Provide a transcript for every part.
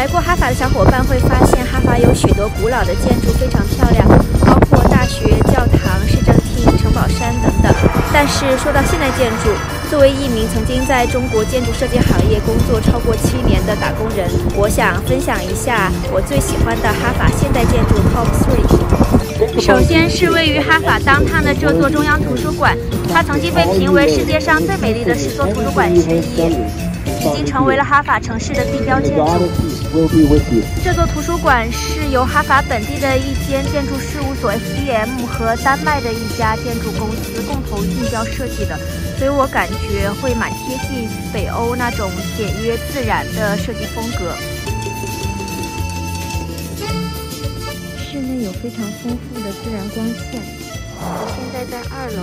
来过哈法的小伙伴会发现，哈法有许多古老的建筑，非常漂亮，包括大学、教堂、市政厅、城堡山等等。但是说到现代建筑，作为一名曾经在中国建筑设计行业工作超过七年的打工人，我想分享一下我最喜欢的哈法现代建筑 Top Three。首先是位于哈法当趟的这座中央图书馆，它曾经被评为世界上最美丽的十座图书馆之一。已经成为了哈法城市的地标建筑。这座图书馆是由哈法本地的一间建筑事务所 FDM 和丹麦的一家建筑公司共同竞标设计的，所以我感觉会蛮贴近北欧那种简约自然的设计风格。室内有非常丰富的自然光线。我现在在二楼，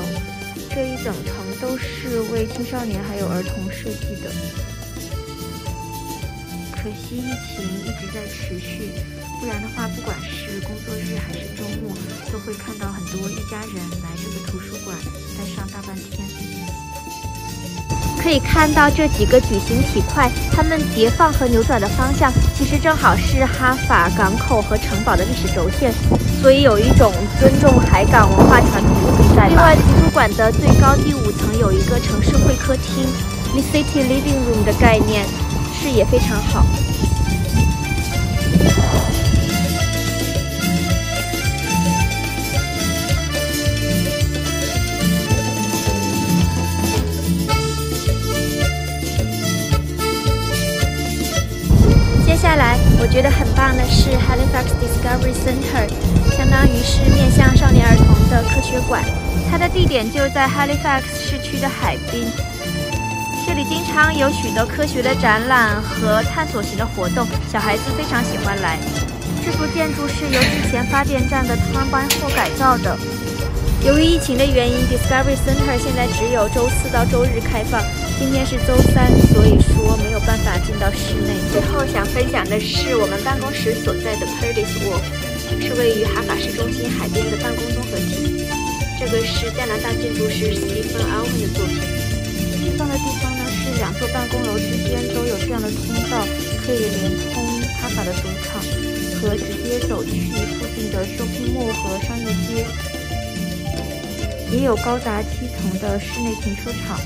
这一整层都是为青少年还有儿童设计的。可惜疫情一直在持续，不然的话，不管是工作日还是周末，都会看到很多一家人来这个图书馆待上大半天。可以看到这几个矩形体块，它们叠放和扭转的方向，其实正好是哈法港口和城堡的历史轴线，所以有一种尊重海港文化传统的意在。另外，图书馆的最高第五层有一个城市会客厅 （The City Living Room） 的概念。视野非常好。接下来，我觉得很棒的是 Halifax Discovery Center，相当于是面向少年儿童的科学馆。它的地点就在 Halifax 市区的海滨。这里经常有许多科学的展览和探索型的活动，小孩子非常喜欢来。这座建筑是由之前发电站的汤班后改造的。由于疫情的原因，Discovery Center 现在只有周四到周日开放，今天是周三，所以说没有办法进到室内。最后想分享的是我们办公室所在的 Purdy's Wharf，是位于哈法市中心海边的办公综合体。这个是加拿大建筑师 Stephen Alvin 的作品。放的地方呢是。两座办公楼之间都有这样的通道，可以连通哈法的主场和直接走去附近的 shopping mall 和商业街，也有高达七层的室内停车场。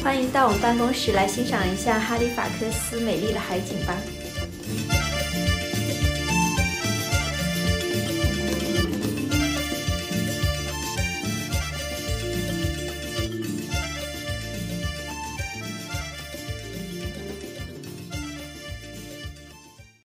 欢迎到我们办公室来欣赏一下哈利法克斯美丽的海景吧。